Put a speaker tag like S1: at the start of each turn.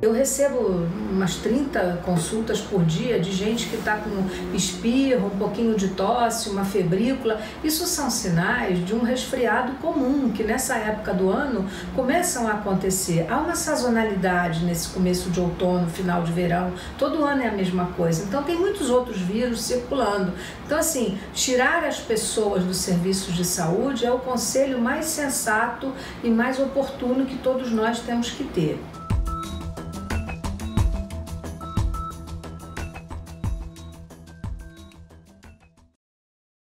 S1: Eu recebo umas 30 consultas por dia de gente que está com espirro, um pouquinho de tosse, uma febrícula. Isso são sinais de um resfriado comum, que nessa época do ano começam a acontecer. Há uma sazonalidade nesse começo de outono, final de verão, todo ano é a mesma coisa. Então tem muitos outros vírus circulando. Então, assim, tirar as pessoas dos serviços de saúde é o conselho mais sensato e mais oportuno que todos nós temos que ter.